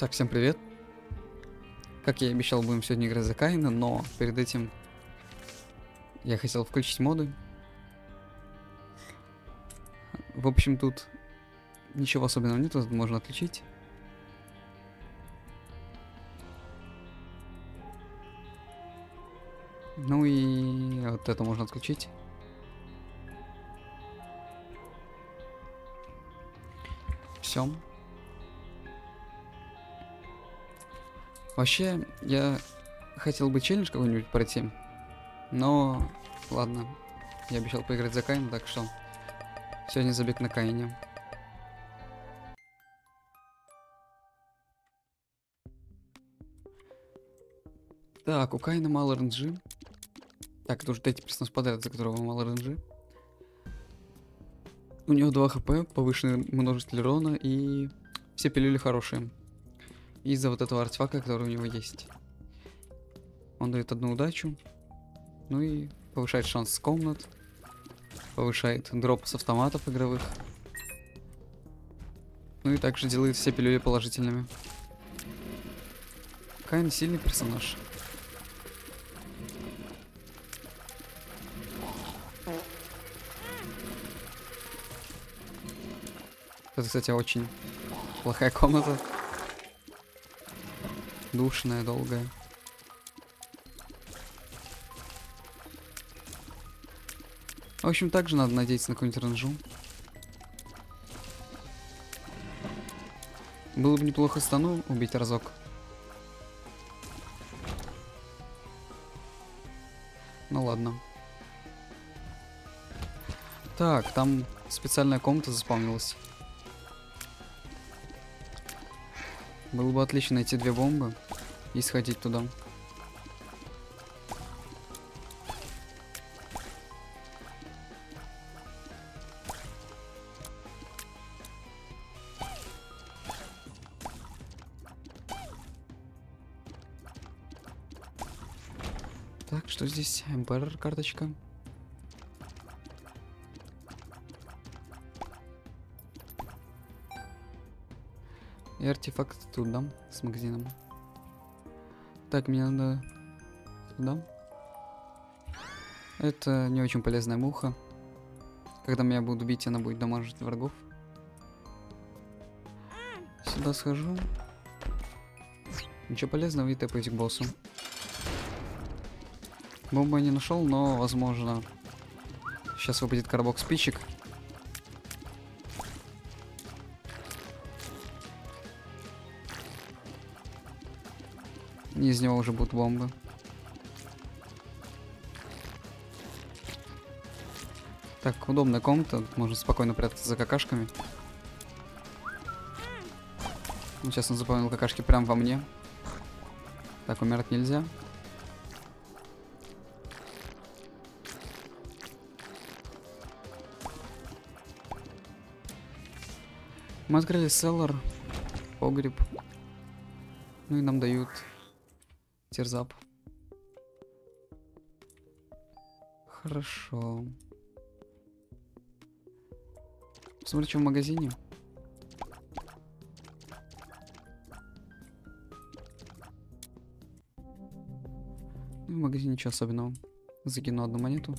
Так, всем привет. Как я и обещал, будем сегодня играть за Каина, но перед этим я хотел включить моды. В общем, тут ничего особенного нет, можно отключить. Ну и вот это можно отключить. Все. Вообще, я хотел бы челлендж какой-нибудь пройти, но ладно, я обещал поиграть за Каин, так что сегодня забег на Каине. Так, у Каина мало РНГ. Так, это уже третий персонаж подряд, за которого мало РНГ. У него 2 хп, повышенный множитель урона и все пилюли хорошие. Из-за вот этого артефакта, который у него есть. Он дает одну удачу. Ну и повышает шанс с комнат. Повышает дроп с автоматов игровых. Ну и также делает все пилюли положительными. Кайн сильный персонаж. Это, кстати, очень плохая комната. Душная, долгая. В общем, также надо надеяться на какую-нибудь ранжу. Было бы неплохо стану убить разок. Ну ладно. Так, там специальная комната заспавнилась. Было бы отлично найти две бомбы и сходить туда. Так, что здесь? МПР И артефакт тут дам с магазином. Так, мне надо сюда. Это не очень полезная муха. Когда меня будут бить, она будет дамажить врагов. Сюда схожу. Ничего полезного и тэпаюсь к боссу. Бомбу я не нашел, но, возможно, сейчас выпадет коробок спичек. Из него уже будут бомбы. Так, удобная комната. Можно спокойно прятаться за какашками. Ну, сейчас он заполнил какашки прямо во мне. Так, умирать нельзя. Мы открыли селлар, погреб. Ну и нам дают терзап. Хорошо. Смотри, что в магазине. В магазине ничего особенного. Закину одну монету.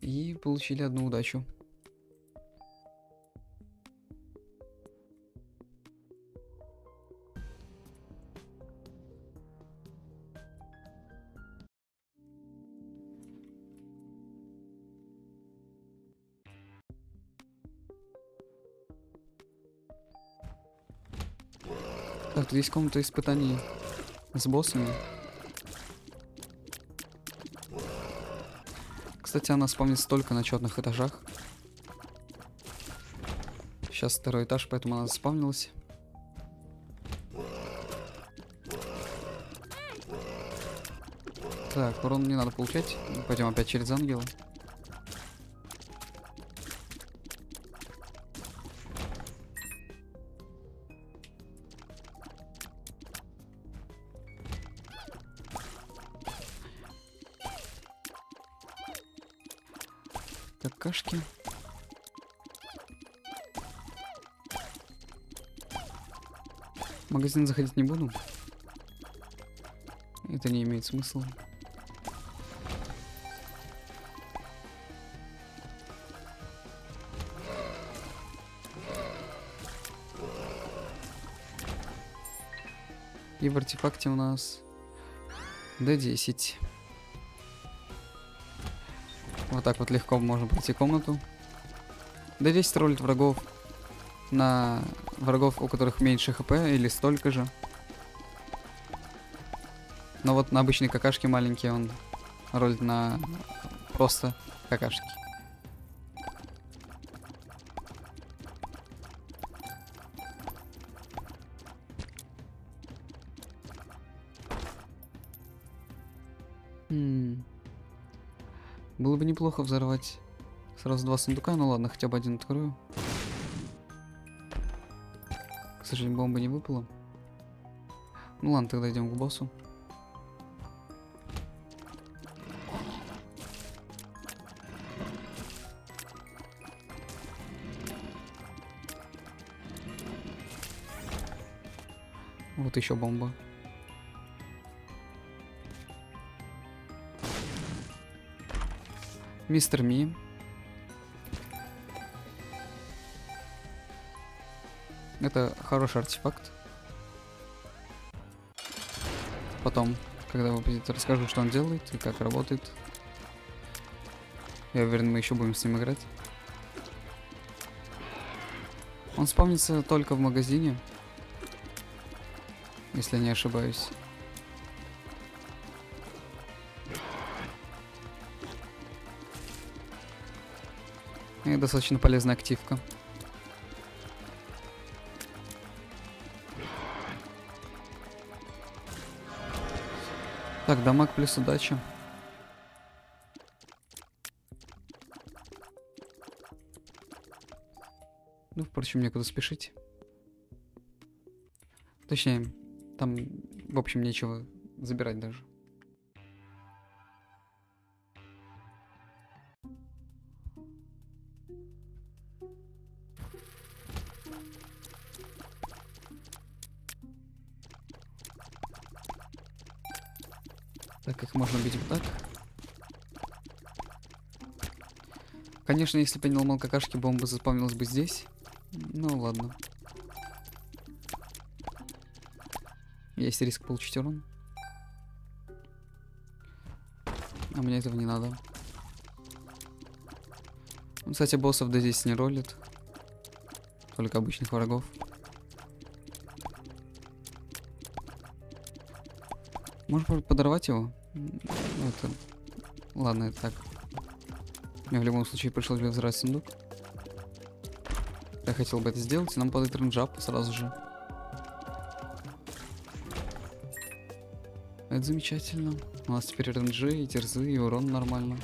И получили одну удачу. Тут есть комната испытаний с боссами. Кстати, она спавнится только на четных этажах. Сейчас второй этаж, поэтому она заспавнилась. Так, урон не надо получать. Пойдем опять через ангела. Магазин заходить не буду. Это не имеет смысла. И в артефакте у нас D10. Вот так вот легко можно пройти комнату. D10 ролит врагов на врагов, у которых меньше хп или столько же. Но вот на обычной какашке маленький он ролит на просто какашки. М. Было бы неплохо взорвать сразу два сундука, ну ладно, хотя бы один открою. Сожалению, бомба не выпала. Ну ладно, тогда идем к боссу. Вот еще бомба. Мистер Ми. Это хороший артефакт. Потом, когда вы будете, расскажу, что он делает и как работает. Я уверен, мы еще будем с ним играть. Он спавнится только в магазине. Если не ошибаюсь. И достаточно полезная активка. Так, дамаг плюс удача. Ну, впрочем, некуда спешить. Точнее, там, в общем, нечего забирать даже. Так, их можно бить вот так. Конечно, если бы я не ломал какашки, бомба заспавнилась бы здесь. Ну ладно. Есть риск получить урон. А мне этого не надо. Ну, Кстати, боссов да здесь не ролит. Только обычных врагов. Попробовать подорвать его? Ну, Это... Ладно, это так. Мне в любом случае пришлось бы взрывать сундук. Я хотел бы это сделать, и нам падает ренджап сразу же. Это замечательно. У нас теперь ренджи, и терзы, и урон нормально.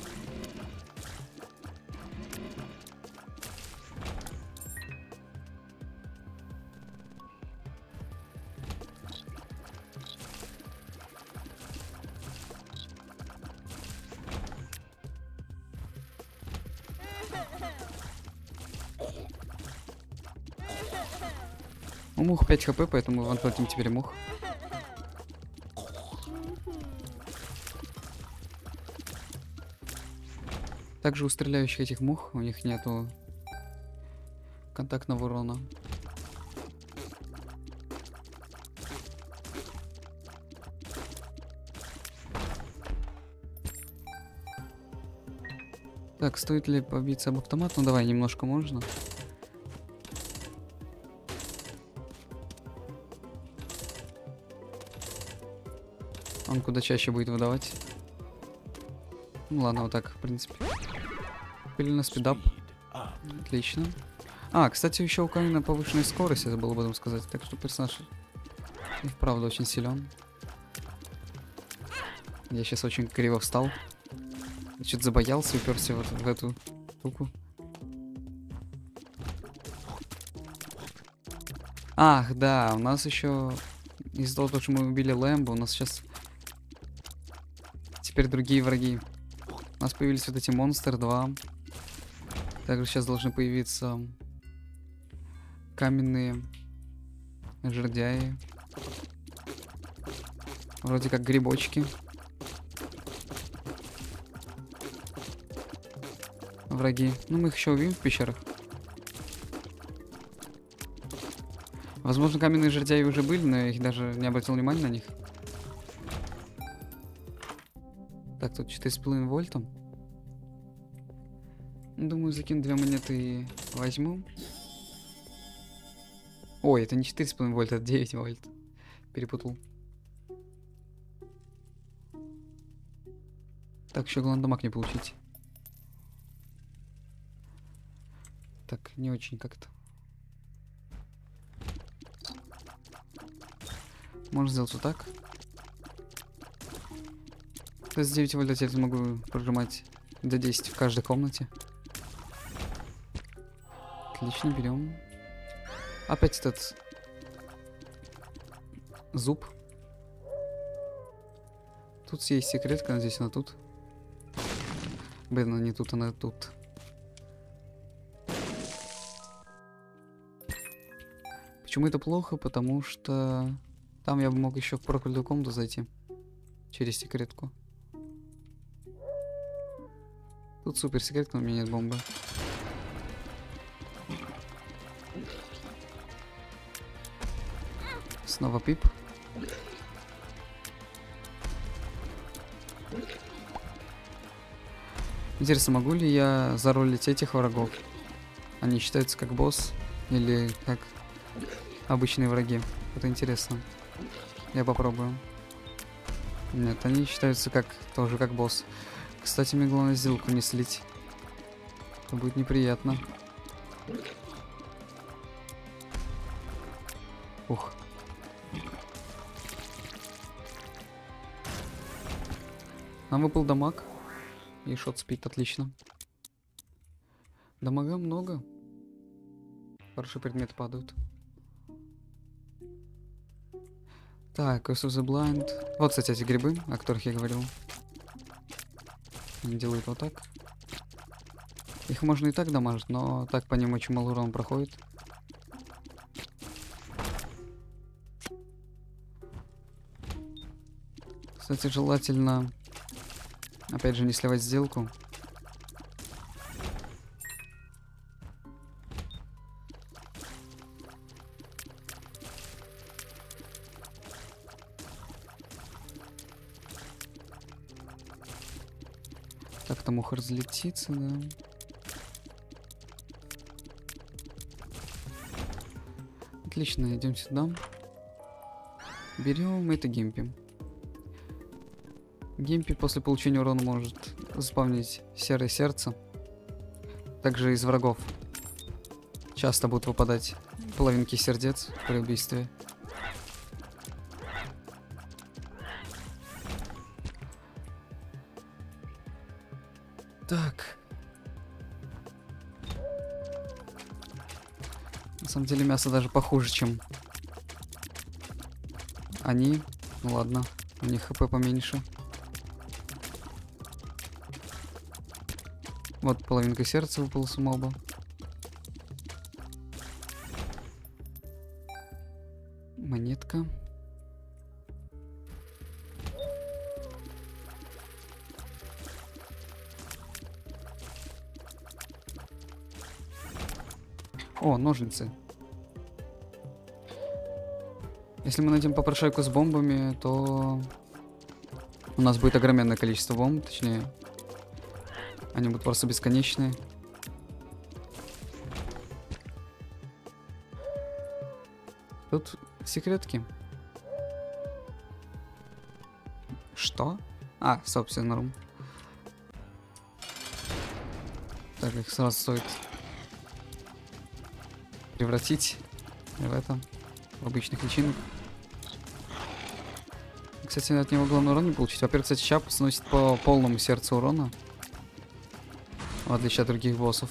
У мух 5 хп, поэтому ванплатим теперь мух. Также у стреляющих этих мух у них нету контактного урона. Так, стоит ли побиться об автомат? Ну давай, немножко можно. Он куда чаще будет выдавать. Ну ладно, вот так, в принципе. На спидап. Отлично. А, кстати, еще у Камина повышенная скорость, это было бы там сказать. Так что персонаж и вправду очень силен. Я сейчас очень криво встал. Что-то забоялся и уперся вот в эту штуку. Ах, да, у нас еще из-за того, что мы убили Лэмбо, у нас сейчас теперь другие враги. У нас появились вот эти монстры 2. Также сейчас должны появиться каменные жердяи. Вроде как грибочки. Враги. Ну, мы их еще увидим в пещерах. Возможно, каменные жердяи уже были, но я их даже не обратил внимания на них. Так, тут 4,5 вольта. Думаю, закину две монеты и возьму. Ой, это не 4,5 вольт, это 9 вольт. Перепутал. Так, еще главное дамаг не получить. Так, не очень как-то. Можно сделать вот так. То есть 9 вольт я могу прожимать до 10 в каждой комнате. Отлично, берем. Опять этот зуб. Тут есть секретка, здесь она тут. Блин, она не тут, она тут. Почему это плохо? Потому что там я бы мог еще в проклятую комнату зайти. Через секретку. Тут супер секретка, у меня нет бомбы. Снова пип. Интересно, могу ли я заролить этих врагов? Они считаются как босс или как обычные враги? Это интересно. Я попробую. Нет, они считаются как тоже как босс. Кстати, мне главное сделку не слить. Это будет неприятно. Ух. Нам выпал дамаг. И шот спит, отлично. Дамага много. Хорошо предметы падают. Так, Curse of the Blind. Вот, кстати, эти грибы, о которых я говорил. Они делают вот так. Их можно и так дамажить, но так по ним очень мало урона проходит. Кстати, желательно, опять же, не сливать сделку. Разлетится, да. Отлично, идем сюда. Берем это гемпи. Гемпи после получения урона может заспавнить серое сердце. Также из врагов часто будут выпадать половинки сердец при убийстве. Самом деле мясо даже похуже, чем они. Ну ладно, у них хп поменьше. Вот половинка сердца выпала с моба. Монетка. О, ножницы. Если мы найдем попрошайку с бомбами, то у нас будет огроменное количество бомб, точнее, они будут просто бесконечные. Тут секретки. Что? А, собственно, рум. Так, их сразу стоит превратить в это, в обычных личинок. Кстати, от него главный урон не получить. Во-первых, кстати, Чап сносит по полному сердцу урона. В отличие от других боссов.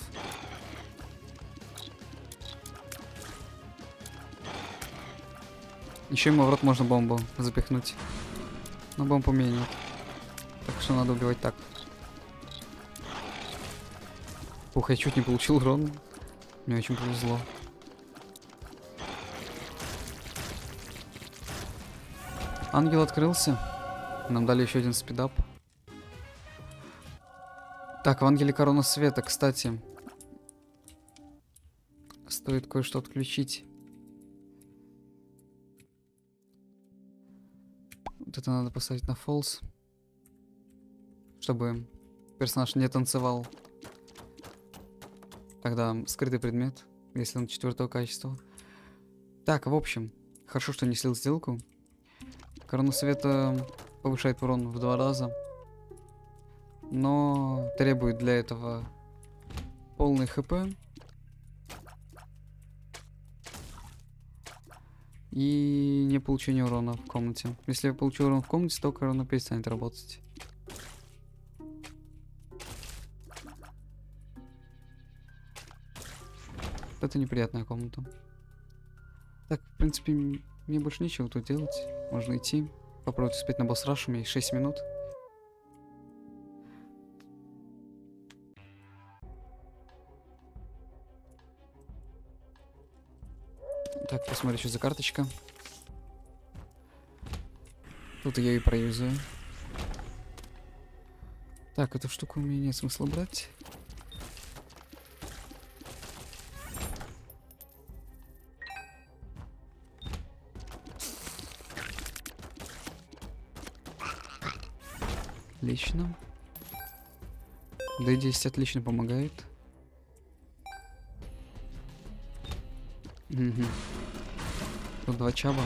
Еще ему в рот можно бомбу запихнуть. Но бомб у меня. Так что надо убивать так. Ух, я чуть не получил урон. Мне очень повезло. Ангел открылся. Нам дали еще один спидап. Так, в Ангеле Корона Света, кстати. Стоит кое-что отключить. Вот это надо поставить на фолс. Чтобы персонаж не танцевал. Тогда скрытый предмет, если он четвертого качества. Так, в общем, хорошо, что не слил сделку. Корона Света повышает урон в два раза. Но требует для этого полный хп. И не получение урона в комнате. Если я получу урон в комнате, то корона перестанет работать. Это неприятная комната. Так, в принципе, мне больше нечего тут делать. Можно идти. Попробовать успеть на босс раш. У меня есть 6 минут. Так, посмотрим, что за карточка. Тут я и проюзаю. Так, эту штуку у меня нет смысла брать. Отлично. D10 отлично помогает. Угу. Тут два чаба.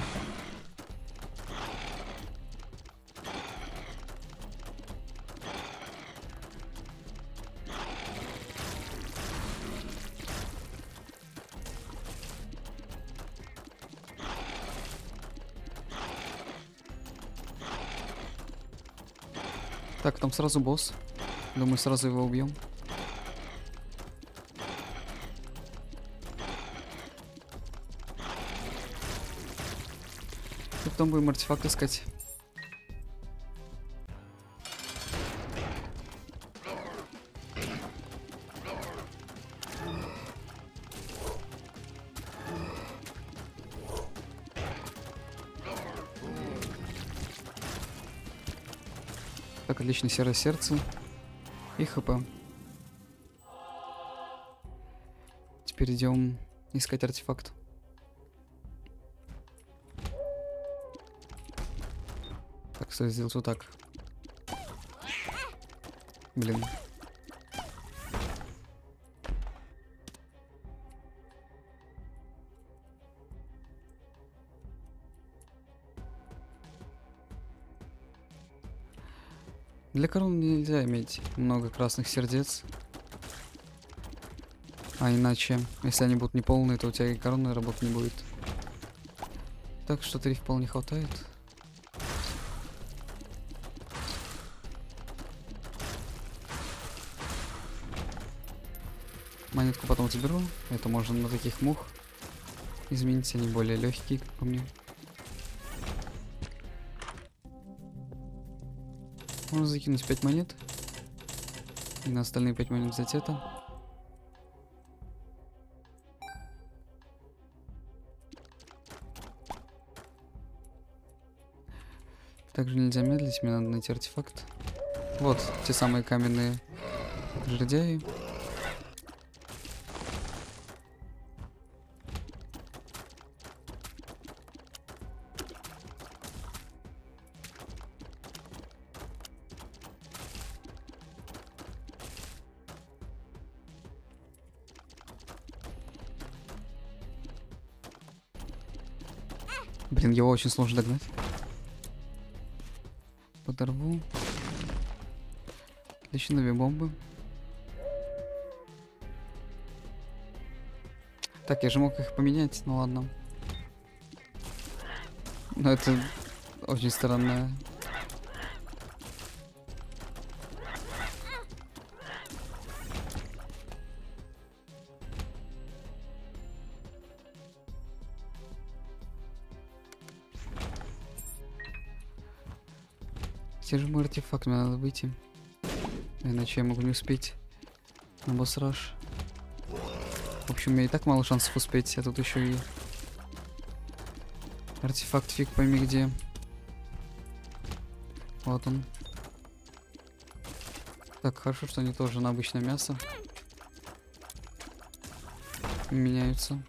Там сразу босс. Думаю, сразу его убьем. И потом будем артефакт искать. Так, отлично, серое сердце. И хп. Теперь идем искать артефакт. Так, стоит сделать вот так. Блин. Для корон нельзя иметь много красных сердец. А иначе, если они будут неполные, то у тебя и короны работы не будет. Так что три вполне хватает. Монетку потом заберу. Это можно на таких мух изменить, они более легкие, как по мне. Можно закинуть 5 монет. И на остальные 5 монет взять это. Также нельзя медлить, мне надо найти артефакт. Вот, те самые каменные жердяи. Очень сложно догнать. Подорву. Отлично, две бомбы. Так, я же мог их поменять, ну ладно. Но это очень странно. Мой артефакт? Мне надо выйти. Иначе я могу не успеть на босс раш. В общем, у меня и так мало шансов успеть, а тут еще и артефакт фиг пойми где. Вот он. Так, хорошо, что они тоже на обычное мясо. Меняются.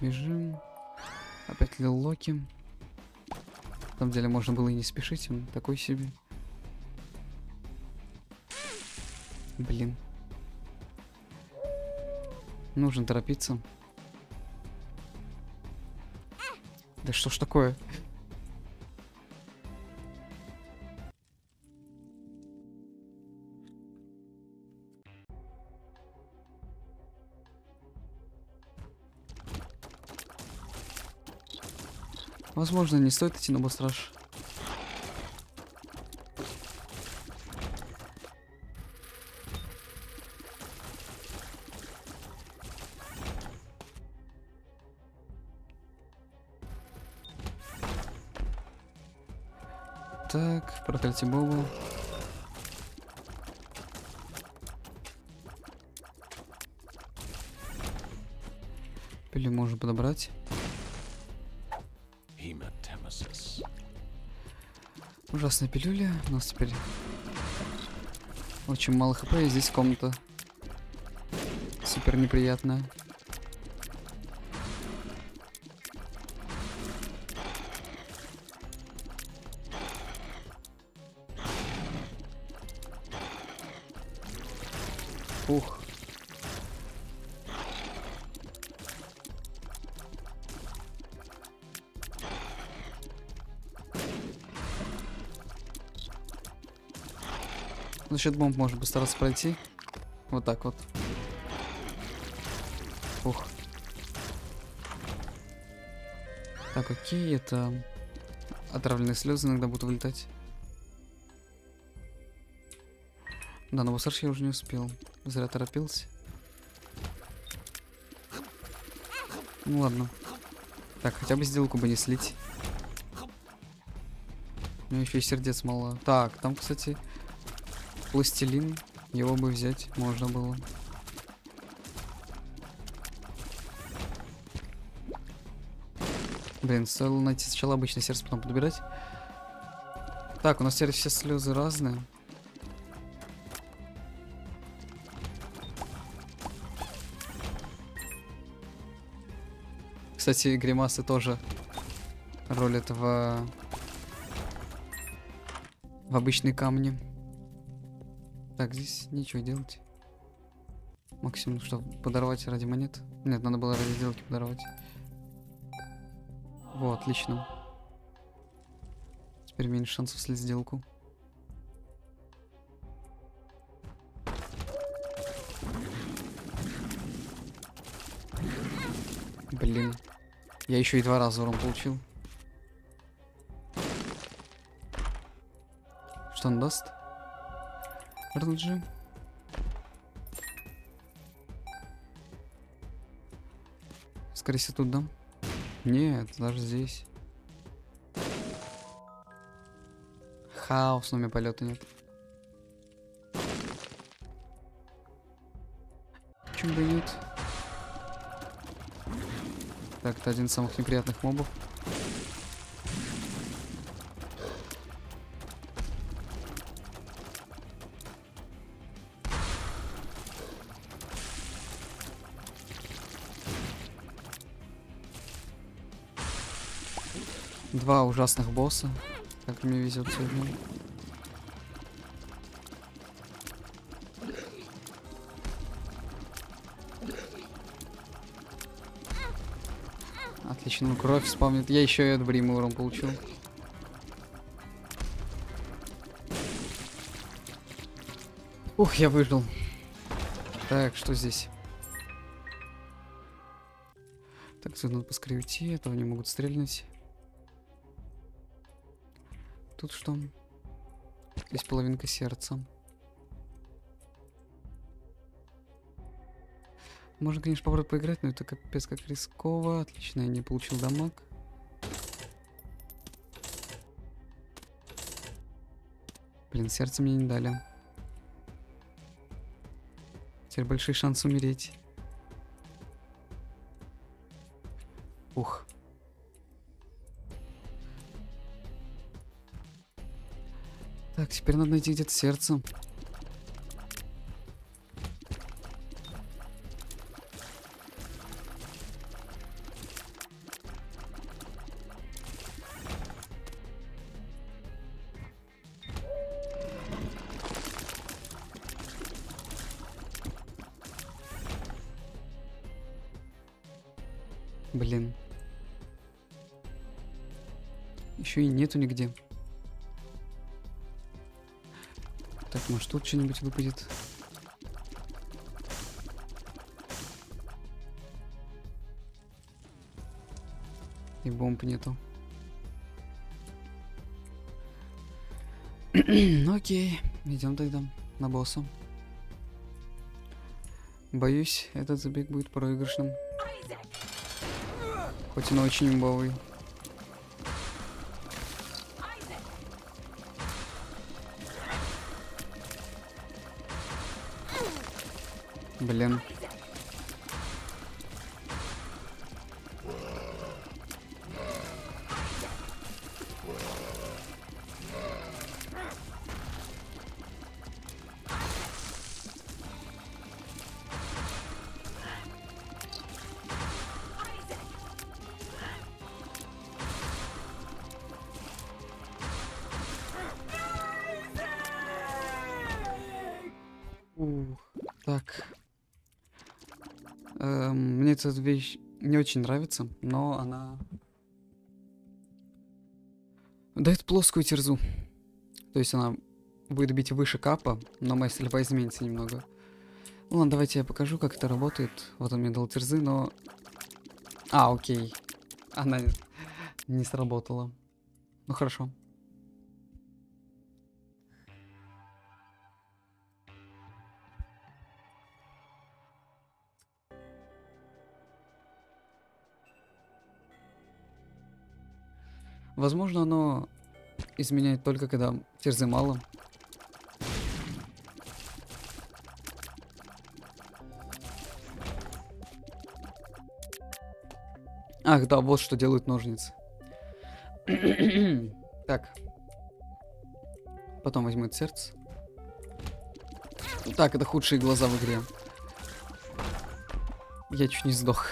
Бежим. Опять Лил Локи. На самом деле можно было и не спешить, он такой себе. Блин. Нужно торопиться. Да что ж такое? Возможно, не стоит идти на босс-раш. Так, проклятие Боба. Пилю можно подобрать. Ужасная пилюля. У нас теперь очень мало хп, и здесь комната супер неприятная. За счет бомб можно постараться пройти. Вот так вот. Ух. Так, окей, это отравленные слезы иногда будут вылетать. Да, на босс я уже не успел. Зря торопился. Ну ладно. Так, хотя бы сделку бы не слить. У меня еще и сердец мало. Так, там, кстати, пластилин. Его бы взять можно было. Блин, стоило найти сначала обычное сердце, потом подбирать. Так, у нас теперь все слезы разные. Кстати, гримасы тоже ролят в в обычные камни. Так, здесь ничего делать. Максимум, что подорвать ради монет. Нет, надо было ради сделки подорвать. Вот, отлично. Теперь меньше шансов слить сделку. Блин. Я еще и два раза урон получил. Что он даст? RNG. Скорее всего тут дам. Нет, даже здесь. Хаос, но у меня полета нет. Почему бы нет? Так, это один из самых неприятных мобов. Ужасных босса. Как мне везет сегодня. Отлично, ну кровь вспомнит. Я еще и от Брима получил. Ух, я выжил. Так, что здесь? Так, надо поскорее уйти, этого не могут стрельнуть. Тут что? Здесь половинка сердца. Можно, конечно, попробовать поиграть, но это капец как рисково. Отлично, я не получил дамаг. Блин, сердце мне не дали. Теперь большой шанс умереть. Ух. Так, теперь надо найти где-то сердце. Блин. Еще и нету нигде. Тут что-нибудь выпадет? И бомб нету. ну окей, идем тогда на босса. Боюсь, этот забег будет проигрышным. Хоть он очень имбовый. Блин. Эта вещь не очень нравится, но она дает плоскую терзу. То есть она будет бить выше капа, но моя стрельба изменится немного. Ну ладно, давайте я покажу, как это работает. Вот он мне дал терзы, но... А, окей. Она не сработала. Ну хорошо. Возможно, оно изменяет только когда терзы мало. Ах, да, вот что делают ножницы. так. Потом возьму это сердце. Так, это худшие глаза в игре. Я чуть не сдох.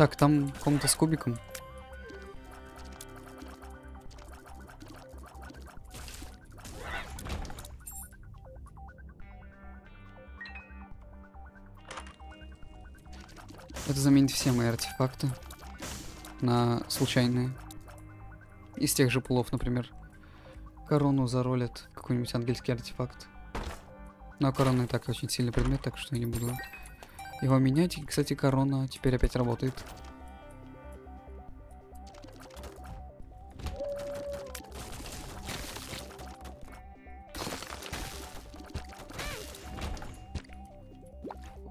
Так, там комната с кубиком. Это заменит все мои артефакты на случайные. Из тех же пулов, например. Корону заролят, какой-нибудь ангельский артефакт. Но корона и так очень сильный предмет, так что я не буду его менять. И, кстати, корона теперь опять работает.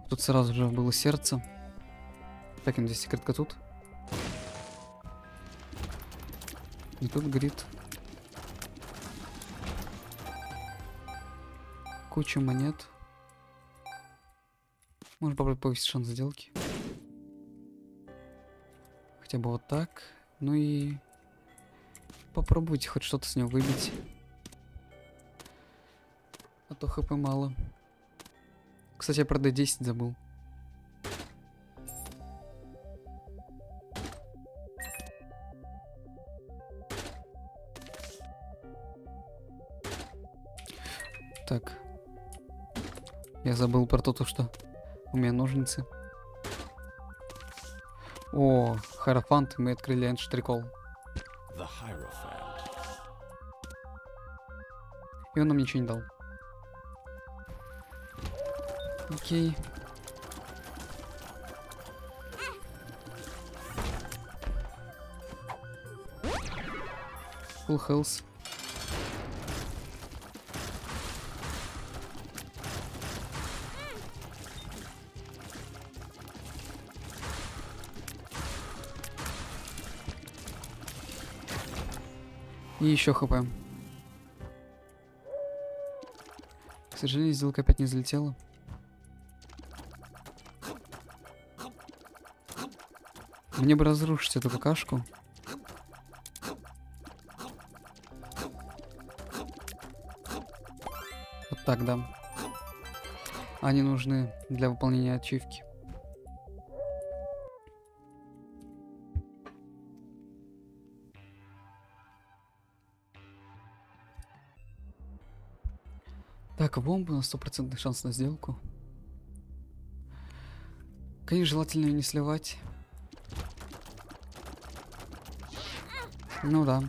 Тут сразу же было сердце. Так, здесь секретка тут. И тут горит куча монет. Можно попробовать повысить шанс сделки. Хотя бы вот так. Ну и попробуйте хоть что-то с него выбить. А то хп мало. Кстати, я про D10 забыл. Так. Я забыл про то, что у меня ножницы. О, Харафант, мы открыли энштрикол. И он нам ничего не дал. Окей. Full health. Еще хп. К сожалению, сделка опять не залетела. Мне бы разрушить эту какашку. Вот так, да. Они нужны для выполнения ачивки. Так, бомба на стопроцентный шанс на сделку. Конечно, желательно ее не сливать. Ну да.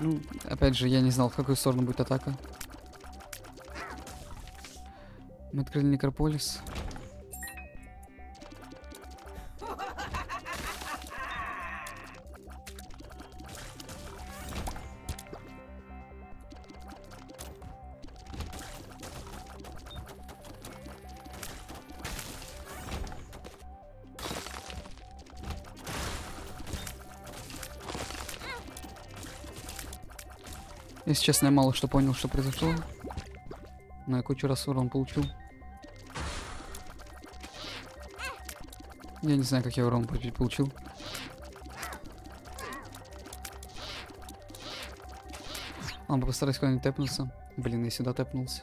Ну, опять же, я не знал, в какую сторону будет атака. Мы открыли Некрополис. Если честно, я мало что понял, что произошло. Но я кучу раз урон получил. Я не знаю, как я урон получил. Ладно, постараюсь куда-нибудь тэпнуться. Блин, я сюда тэпнулся.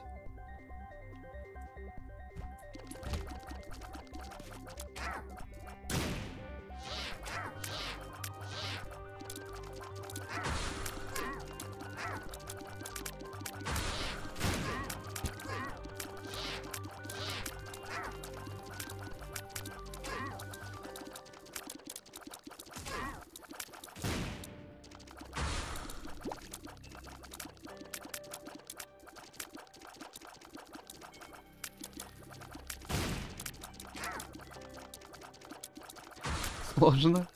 Сложно.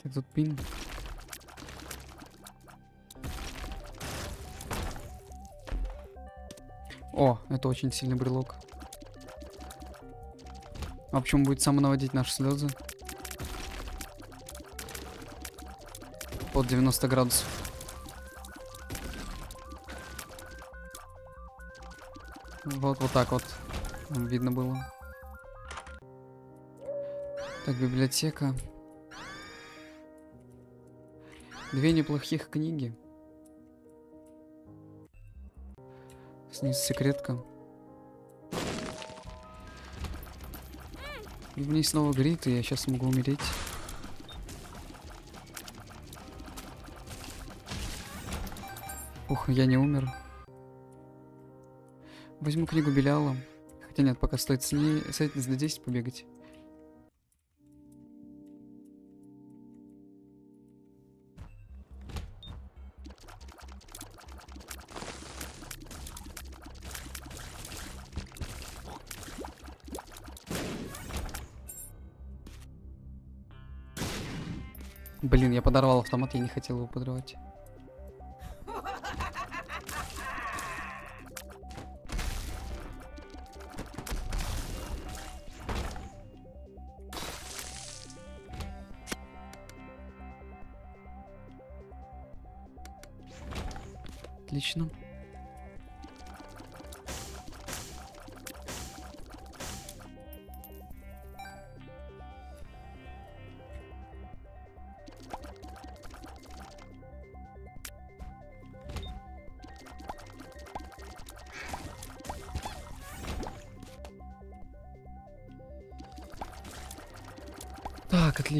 Так, тут пин. О, это очень сильный брелок. А почему будет самонаводить наши слезы? Под 90 градусов. Вот, вот так вот видно было. Так, библиотека. Две неплохих книги. Снизу секретка. И ней снова горит, и я сейчас могу умереть. Ух, я не умер. Возьму книгу Беляла. Хотя нет, пока стоит с ней с этим за 10 побегать. Блин, я подорвал автомат, я не хотел его подрывать.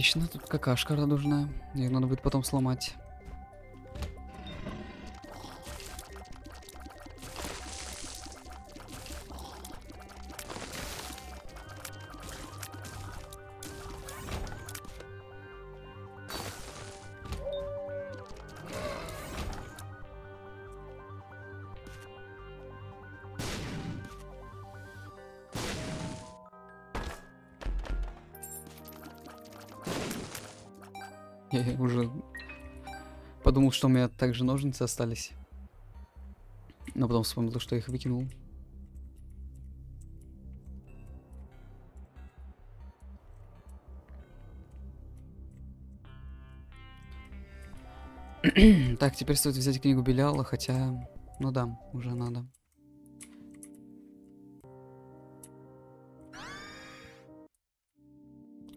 Отлично. Тут какашка радужная. Ее надо будет потом сломать. Я уже подумал, что у меня также ножницы остались. Но потом вспомнил, что я их выкинул. так, теперь стоит взять книгу Беляла, хотя... Ну да, уже надо.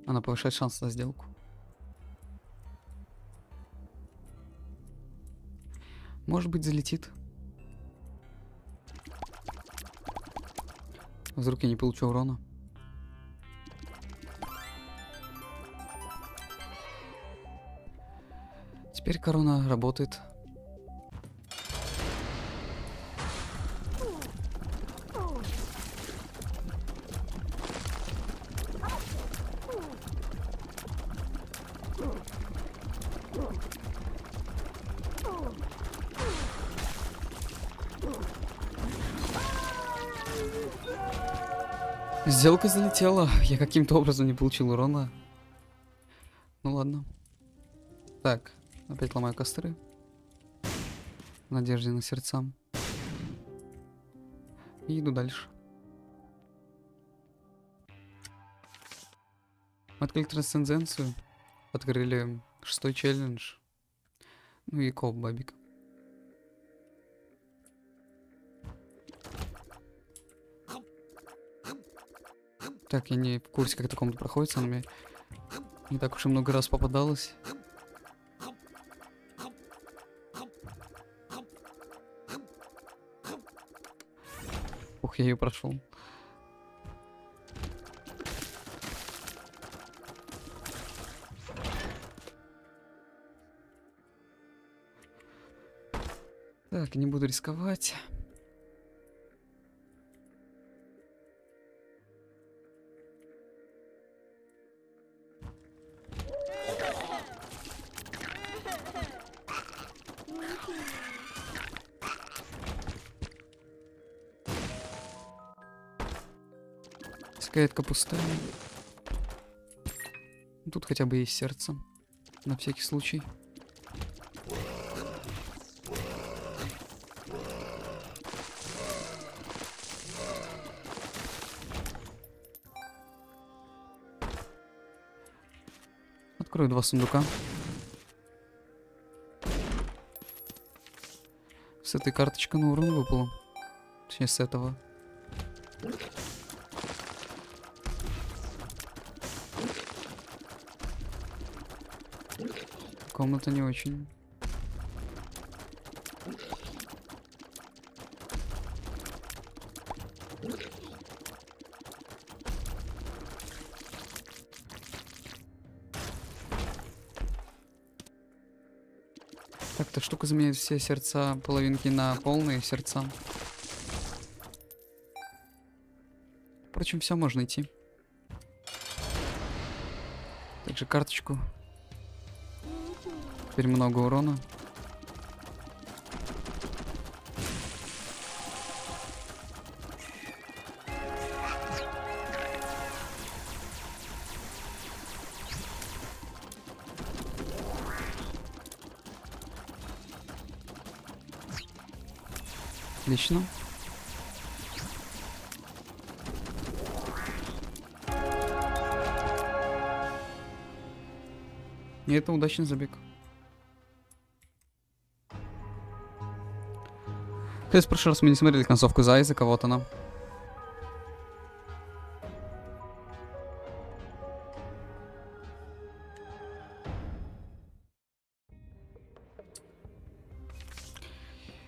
Она повышает шанс на сделку. Может быть, залетит. Вдруг я не получу урона. Теперь корона работает. Сделка залетела. Я каким-то образом не получил урона. Ну ладно. Так, опять ломаю костры. В надежде на сердца. И иду дальше. Мы открыли трансценденцию. Открыли шестой челлендж. Ну и коп бабик. Так, я не в курсе, как эта комната проходит, она мне не так уж и много раз попадалась. Ух, я ее прошел. Так, не буду рисковать. Клетка пустая. Тут хотя бы есть сердце. На всякий случай. Открою два сундука. С этой карточка на урон выпала. Точнее, с этого. Комната не очень. Так, эта штука заменяет все сердца половинки на полные сердца. Впрочем, все можно идти. Также карточку Теперь много урона. Отлично. И это удачный забег. То в прошлый раз мы не смотрели концовку Зайзека, вот она.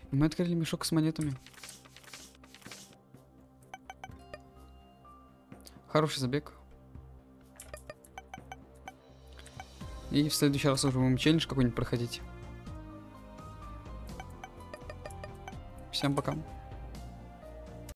Мы открыли мешок с монетами. Хороший забег. И в следующий раз уже будем челлендж какой-нибудь проходить. Всем пока.